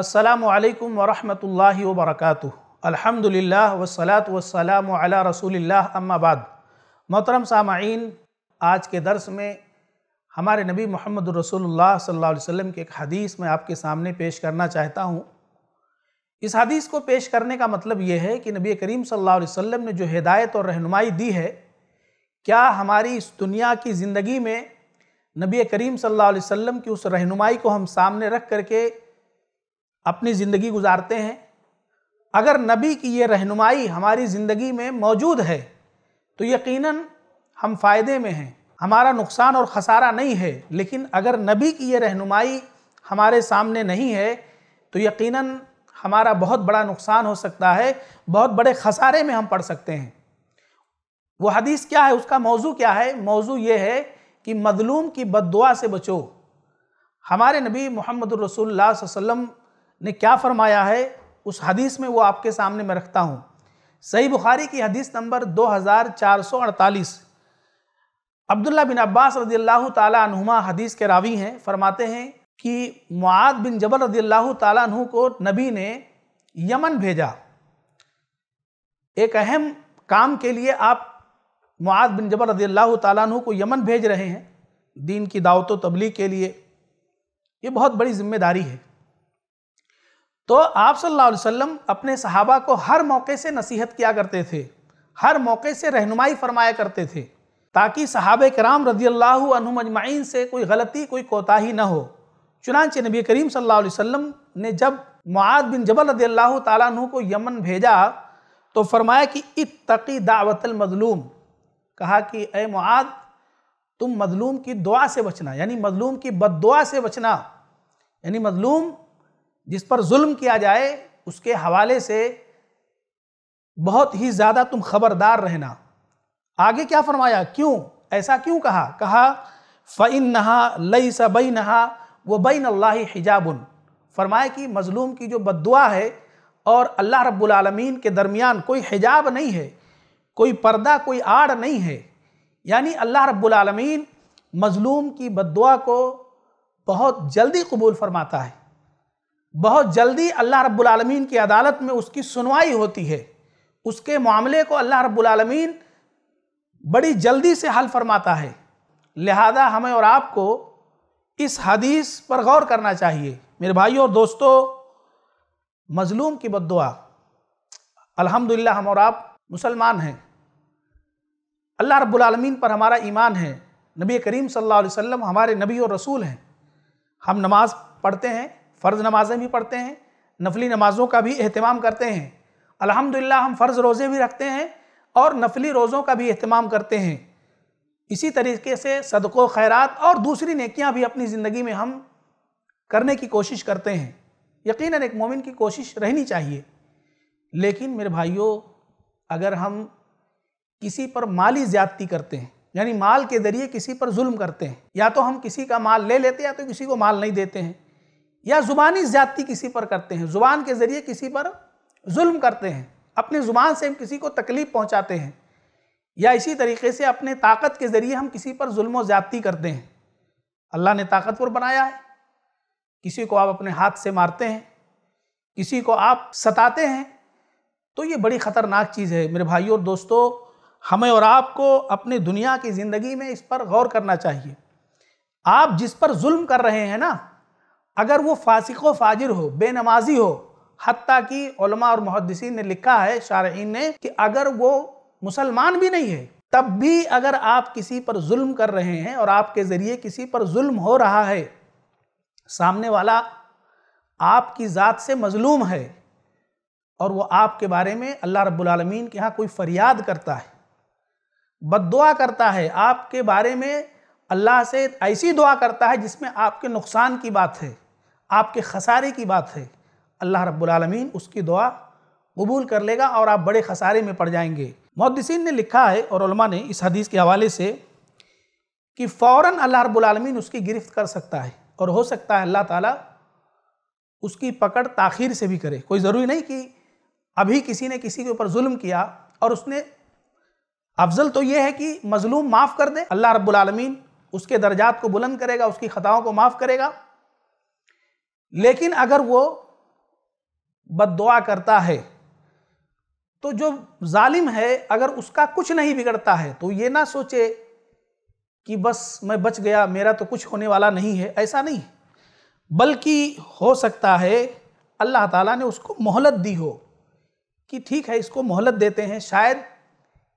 असलकम वरहमल वबरक अल्हम्दुलिल्लाह वस्सलात वस्सलाम अला रसूलिल्लाह अम्मा बाद मोहतरम सामाइन आज के दर्स में हमारे नबी मोहम्मद रसूलुल्लाह सल्लल्लाहु अलैहि वसल्लम की एक हदीस मैं आपके सामने पेश करना चाहता हूँ। इस हदीस को पेश करने का मतलब ये है कि नबी करीम सल्लल्लाहु अलैहि वसल्लम ने जो हिदायत और रहनुमाई दी है, क्या हमारी इस दुनिया की ज़िंदगी में नबी करीम सल्लल्लाहु अलैहि वसल्लम की उस रहनुमाई को हम सामने रख करके अपनी ज़िंदगी गुजारते हैं। अगर नबी की ये रहनुमाई हमारी ज़िंदगी में मौजूद है तो यकीनन हम फ़ायदे में हैं। हमारा नुकसान और ख़सारा नहीं है, लेकिन अगर नबी की ये रहनुमाई हमारे सामने नहीं है तो यकीनन हमारा बहुत बड़ा नुकसान हो सकता है, बहुत बड़े खसारे में हम पड़ सकते हैं। वो हदीस क्या है? उसका मौजू क्या है? मौजू ये है कि मदलूम की बददुआ से बचो। हमारे नबी मोहम्मद रसूलुल्लाह वसल्लम ने क्या फरमाया है, उस हदीस में वो आपके सामने मैं रखता हूँ। सही बुखारी की हदीस नंबर 2448 अब्दुल्ला बिन अब्बास रदी अल्लाह तुमा हदीस के रावी हैं, फरमाते हैं कि मुआद बिन जबल रदी अल्लाह तु को नबी ने यमन भेजा। एक अहम काम के लिए आप मुआद बिन जबल रदी अल्लाह तु को यमन भेज रहे हैं, दीन की दावत तबलीग के लिए। ये बहुत बड़ी ज़िम्मेदारी है। तो आप सल्लल्लाहु अलैहि वसल्लम अपने सहाबा को हर मौके से नसीहत किया करते थे, हर मौके से रहनुमाई फरमाया करते थे, ताकि सहाब कराम रदी अल्लाह से कोई गलती, कोई कोताही न हो। चुनानचे नबी करीम सल्लल्लाहु अलैहि वसल्लम ने जब मुआद बिन जबल रदी अल्लाह तु को यमन भेजा तो फरमाया कि इतकी दावतल मजलूम। कहा कि, ए मुआद, तुम मजलूम की दुआ से बचना, यानी मजलूम की बद से बचना, यानी मजलूम जिस पर जुल्म किया जाए, उसके हवाले से बहुत ही ज़्यादा तुम खबरदार रहना। आगे क्या फरमाया? क्यों? ऐसा क्यों कहा? कहा फ़िन नहा लई सबई नहा वो बैन अल्लाह हिजाबुन। फरमाए कि मज़लूम की जो बदुआ है और अल्लाह रब्बुल आलमीन के दरमियान कोई हिजाब नहीं है, कोई पर्दा, कोई आड़ नहीं है। यानी अल्लाह रब्बुल आलमीन मज़लूम की बदुआ को बहुत जल्दी कबूल फरमाता है। बहुत जल्दी अल्लाह रब्बुल की अदालत में उसकी सुनवाई होती है। उसके मामले को अल्लाह रब्बुल बड़ी जल्दी से हल फरमाता है। लिहाजा हमें और आपको इस हदीस पर गौर करना चाहिए। मेरे भाइयों और दोस्तों, मजलूम की बदुआ अल्हम्दुलिल्लाह हम और आप मुसलमान हैं। अल्लाह रब्बुल पर हमारा ईमान है। नबी करीम सल्लल्लाहु अलैहि वसल्लम हमारे नबी और रसूल हैं। हम नमाज़ पढ़ते हैं फ़र्ज़ नमाज़ें भी पढ़ते हैं, नफली नमाज़ों का भी अहतमाम करते हैं। अल्हम्दुलिल्लाह हम फ़र्ज़ रोज़े भी रखते हैं और नफली रोज़ों का भी अहतमाम करते हैं। इसी तरीके से सदक़ो खैरात और दूसरी नेकियाँ भी अपनी ज़िंदगी में हम करने की कोशिश करते हैं। यकीनन एक मोमिन की कोशिश रहनी चाहिए। लेकिन मेरे भाइयों, अगर हम किसी पर माली ज़्यादती करते हैं, यानी माल के ज़रिए किसी पर जुल्म करते हैं, या तो हम किसी का माल ले लेते हैं या तो किसी को माल नहीं देते हैं या ज़ुबानी ज़्यादती किसी पर करते हैं, ज़ुबान के ज़रिए किसी पर जुल्म करते हैं, अपनी ज़ुबान से हम किसी को तकलीफ़ पहुंचाते हैं, या इसी तरीके से अपने ताकत के ज़रिए हम किसी पर जुल्म ज़्यादती करते हैं। अल्लाह ने ताकतवर बनाया है। किसी को आप अपने हाथ से मारते हैं, किसी को आप सताते हैं तो ये बड़ी ख़तरनाक चीज़ है। मेरे भाइयों और दोस्तों, हमें और आपको अपनी दुनिया की ज़िंदगी में इस पर गौर करना चाहिए। आप जिस पर जुल्म कर रहे हैं ना अगर वो फासिक फाजिर हो, बेनमाजी हो हती कि और मुहदसिन ने लिखा है शारहीन ने, कि अगर वो मुसलमान भी नहीं है, तब भी अगर आप किसी पर जुल्म कर रहे हैं और आपके ज़रिए किसी पर जुल्म हो रहा है, सामने वाला आपकी ज़ात से मजलूम है और वो आपके बारे में अल्लाह रब्बुल के यहाँ कोई फरियाद करता है बदुआ करता है, आपके बारे में अल्लाह से ऐसी दुआ करता है जिसमें आपके नुकसान की बात है, आपके खसारे की बात है। अल्लाह रब्बुल आलमीन उसकी दुआ कबूल कर लेगा और आप बड़े खसारे में पड़ जाएँगे। मुहदसिन ने लिखा है और ने इस हदीस के हवाले से कि फ़ौर अल्लाह रब्बुल आलमीन उसकी गिरफ्त कर सकता है और हो सकता है अल्लाह ताला उसकी पकड़ ताखीर से भी करे। कोई ज़रूरी नहीं कि अभी किसी ने किसी के ऊपर जुल्म किया और उसने, अफजल तो ये है कि मजलूम माफ़ कर दे। अल्लाह रब्बुल आलमीन उसके दर्जात को बुलंद करेगा, उसकी ख़ताओं को माफ़ करेगा। लेकिन अगर वो बद करता है तो जो जालिम है, अगर उसका कुछ नहीं बिगड़ता है तो ये ना सोचे कि बस मैं बच गया, मेरा तो कुछ होने वाला नहीं है, ऐसा नहीं। बल्कि हो सकता है, अल्लाह ताला ने उसको मोहलत दी हो, कि ठीक है, इसको मोहलत देते हैं, शायद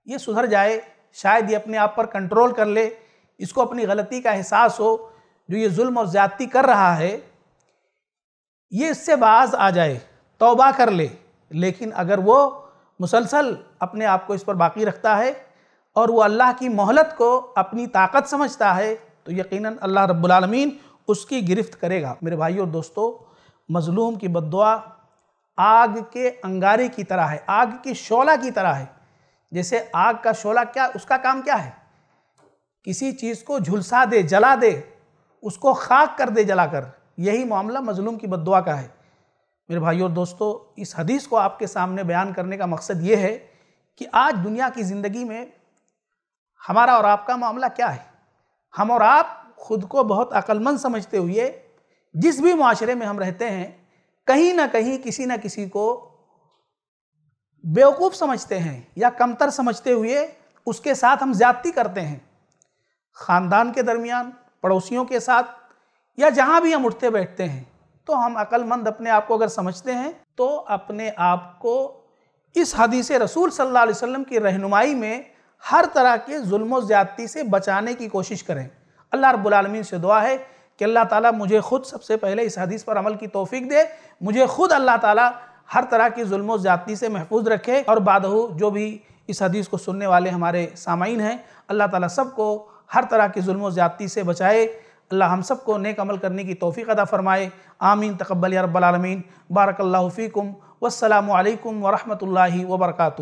ये सुधर जाए, शायद ये अपने आप पर कंट्रोल कर ले इसको अपनी गलती का एहसास हो, जो ये जुल्म और ज़्यादती कर रहा है, ये इससे बाज आ जाए, तौबा कर ले। लेकिन अगर वो मुसलसल अपने आप को इस पर बाकी रखता है और वो अल्लाह की मोहलत को अपनी ताकत समझता है तो यकीनन अल्लाह रब्बुल आलमीन उसकी गिरफ्त करेगा। मेरे भाई और दोस्तों, मज़लूम की बदुआ आग के अंगारे की तरह है, आग की शोला की तरह है। जैसे आग का शोला क्या, उसका काम क्या है? किसी चीज़ को झुलसा दे, जला दे, उसको खाक कर दे जलाकर। यही मामला मजलूम की बदुआ का है। मेरे भाइयों और दोस्तों, इस हदीस को आपके सामने बयान करने का मकसद ये है कि आज दुनिया की ज़िंदगी में हमारा और आपका मामला क्या है? हम और आप खुद को बहुत अक्लमंद समझते हुए, जिस भी माशरे में हम रहते हैं, कहीं ना कहीं किसी ना किसी को बेवकूफ़ समझते हैं या कमतर समझते हुए उसके साथ हम ज्यादती करते हैं। ख़ानदान के दरमियान, पड़ोसियों के साथ, या जहाँ भी हम उठते बैठते हैं तो हम अक्लमंद अपने आप को अगर समझते हैं तो अपने आप को इस हदीस रसूल सल्लल्लाहु अलैहि वसल्लम की रहनुमाई में हर तरह के जुल्म ज़्यादती से बचाने की कोशिश करें। अल्लाह रब्बुल से दुआ है कि अल्लाह ताला मुझे ख़ुद सबसे पहले इस हदीस पर अमल की तोफ़ी दे, मुझे ख़ुद अल्लाह ताला हर तरह की जुल्म ज़्यादती से महफूज रखे और बादहू जो भी इस हदीस को सुनने वाले हमारे सामाइन हैं, अल्लाह ताला सबको हर तरह की जुल्म ज़्यादती से बचाए। अल्लाह हम सबको नेक अमल करने की तोफ़ी अदा फ़रमाए। आमीन। तकबल रबालमीन बारकल्ला फ़ीकुम। वसलम वरहमल वर्का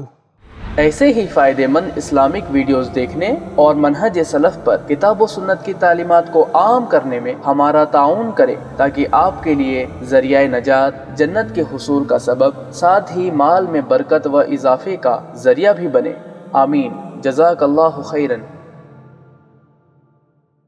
ऐसे ही फ़ायदेमंद इस्लामिक वीडियोस देखने और मनहज सलफ़ पर किताब व सुन्नत की तालीमत को आम करने में हमारा ताउन करें, ताकि आपके लिए ज़रिया नजात, जन्नत के हसूल का सबब, साथ ही माल में बरकत व इजाफे का ज़रिया भी बने। आमीन। जजाकल्ला खैरन।